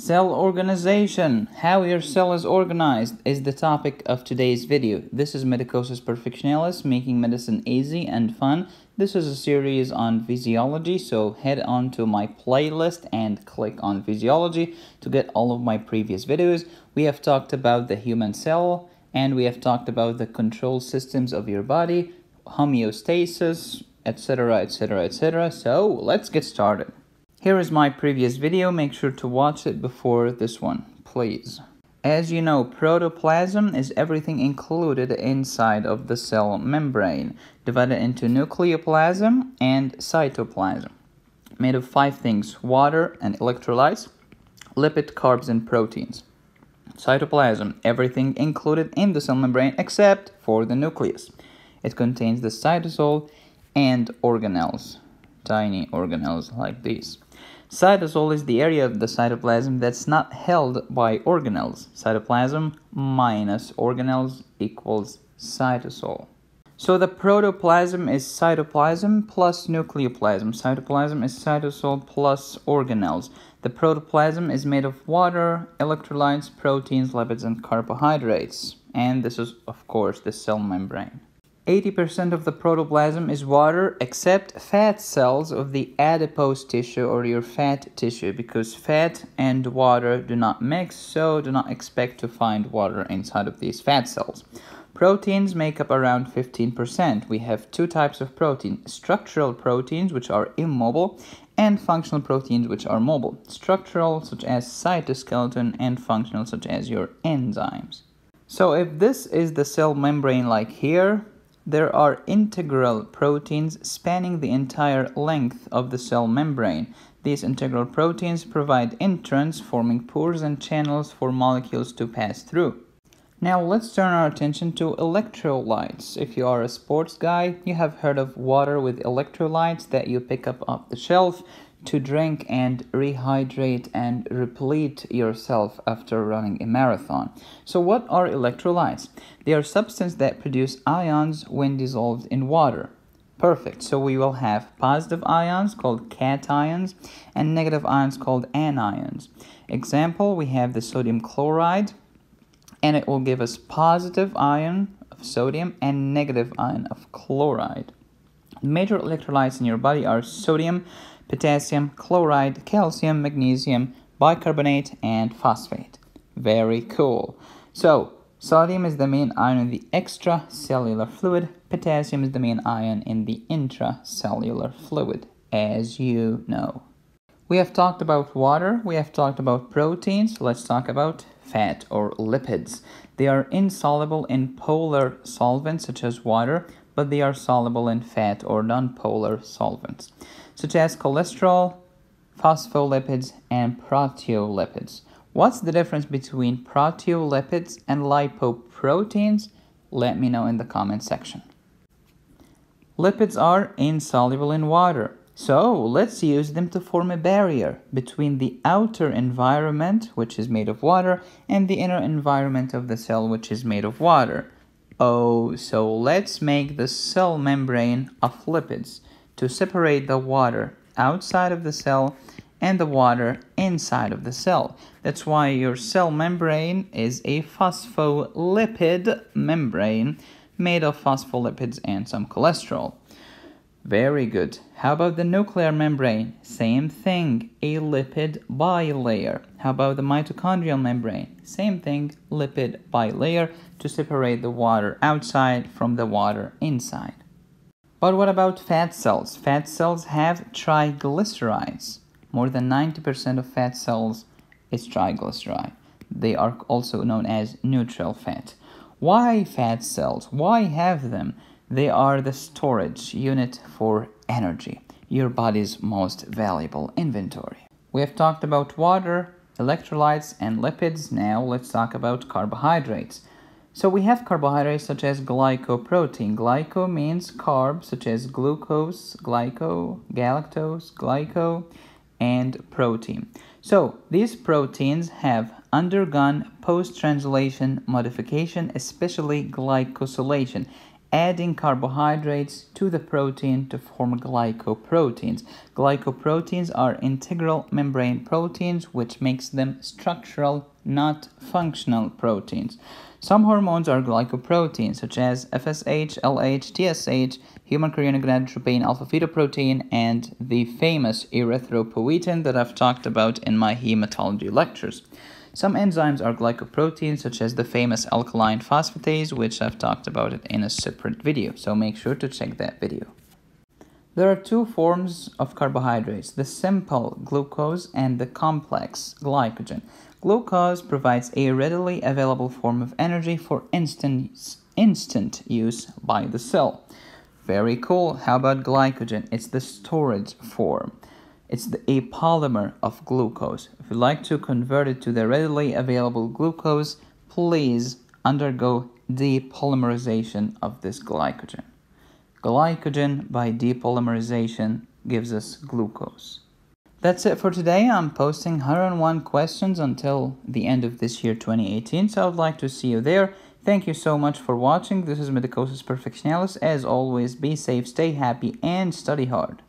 Cell organization. How your cell is organized is the topic of today's video. This is Medicosis Perfectionalis, making medicine easy and fun. This is a series on physiology, so head on to my playlist and click on physiology to get all of my previous videos. We have talked about the human cell and we have talked about the control systems of your body, homeostasis, etc., etc., etc. So let's get started. Here is my previous video, make sure to watch it before this one, please. As you know, protoplasm is everything included inside of the cell membrane, divided into nucleoplasm and cytoplasm, made of five things, water and electrolytes, lipid, carbs, and proteins. Cytoplasm, everything included in the cell membrane except for the nucleus. It contains the cytosol and organelles, tiny organelles like these. Cytosol is the area of the cytoplasm that's not held by organelles. Cytoplasm minus organelles equals cytosol. So the protoplasm is cytoplasm plus nucleoplasm. Cytoplasm is cytosol plus organelles. The protoplasm is made of water, electrolytes, proteins, lipids, and carbohydrates. And this is, of course, the cell membrane. 80% of the protoplasm is water except fat cells of the adipose tissue or your fat tissue because fat and water do not mix so do not expect to find water inside of these fat cells. Proteins make up around 15%. We have two types of protein, structural proteins which are immobile and functional proteins which are mobile. Structural such as cytoskeleton and functional such as your enzymes. So if this is the cell membrane like here, there are integral proteins spanning the entire length of the cell membrane. These integral proteins provide entrance, forming pores and channels for molecules to pass through. Now let's turn our attention to electrolytes. If you are a sports guy, you have heard of water with electrolytes that you pick up off the shelf to drink and rehydrate and replete yourself after running a marathon. So what are electrolytes? They are substances that produce ions when dissolved in water. Perfect. So we will have positive ions called cations and negative ions called anions. Example, we have the sodium chloride and it will give us positive ion of sodium and negative ion of chloride. Major electrolytes in your body are sodium, potassium, chloride, calcium, magnesium, bicarbonate, and phosphate. Very cool. So, sodium is the main ion in the extracellular fluid, potassium is the main ion in the intracellular fluid, as you know. We have talked about water, we have talked about proteins, let's talk about fat or lipids. They are insoluble in polar solvents such as water, but they are soluble in fat or nonpolar solvents such as cholesterol, phospholipids, and proteolipids. What's the difference between proteolipids and lipoproteins? Let me know in the comment section. Lipids are insoluble in water, so let's use them to form a barrier between the outer environment, which is made of water, and the inner environment of the cell, which is made of water. Oh, so let's make the cell membrane of lipids to separate the water outside of the cell and the water inside of the cell. That's why your cell membrane is a phospholipid membrane made of phospholipids and some cholesterol. Very good. How about the nuclear membrane? Same thing, a lipid bilayer. How about the mitochondrial membrane? Same thing, lipid bilayer to separate the water outside from the water inside. But what about fat cells? Fat cells have triglycerides. More than 90% of fat cells is triglyceride. They are also known as neutral fat. Why fat cells? Why have them? They are the storage unit for energy, your body's most valuable inventory. We have talked about water, electrolytes, and lipids. Now let's talk about carbohydrates. So we have carbohydrates such as glycoprotein. Glyco means carb, such as glucose, glyco, galactose, glyco, and protein. So these proteins have undergone post-translation modification, especially glycosylation, adding carbohydrates to the protein to form glycoproteins. Glycoproteins are integral membrane proteins, which makes them structural, not functional proteins. Some hormones are glycoproteins, such as FSH, LH, TSH, human chorionic gonadotropin, alpha fetoprotein, and the famous erythropoietin that I've talked about in my hematology lectures. Some enzymes are glycoproteins, such as the famous alkaline phosphatase, which I've talked about it in a separate video, so make sure to check that video. There are two forms of carbohydrates, the simple glucose and the complex glycogen. Glucose provides a readily available form of energy for instant, instant use by the cell. Very cool. How about glycogen? It's the storage form. It's the, a polymer of glucose. If you'd like to convert it to the readily available glucose, please undergo depolymerization of this glycogen. Glycogen by depolymerization gives us glucose. That's it for today. I'm posting 101 questions until the end of this year 2018, so I'd like to see you there. Thank you so much for watching. This is Medicosis Perfectionalis. As always, be safe, stay happy, and study hard.